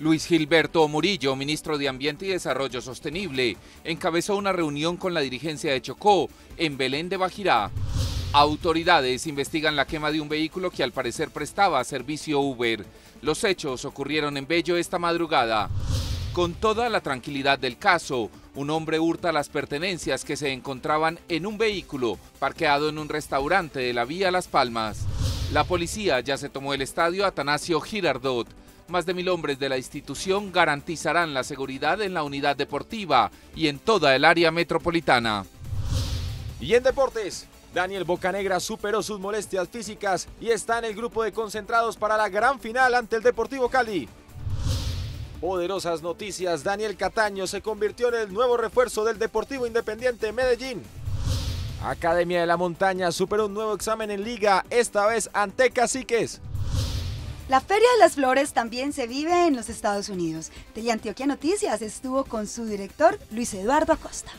Luis Gilberto Murillo, ministro de Ambiente y Desarrollo Sostenible, encabezó una reunión con la dirigencia de Chocó en Belén de Bajirá. Autoridades investigan la quema de un vehículo que al parecer prestaba servicio Uber. Los hechos ocurrieron en Bello esta madrugada. Con toda la tranquilidad del caso, un hombre hurta las pertenencias que se encontraban en un vehículo parqueado en un restaurante de la vía Las Palmas. La policía ya se tomó el estadio Atanasio Girardot. Más de mil hombres de la institución garantizarán la seguridad en la unidad deportiva y en toda el área metropolitana. Y en deportes, Daniel Bocanegra superó sus molestias físicas y está en el grupo de concentrados para la gran final ante el Deportivo Cali. Poderosas noticias, Daniel Cataño se convirtió en el nuevo refuerzo del Deportivo Independiente Medellín. Academia de la Montaña superó un nuevo examen en liga, esta vez ante Caciques. La Feria de las Flores también se vive en los Estados Unidos. Teleantioquia Noticias estuvo con su director Luis Eduardo Acosta.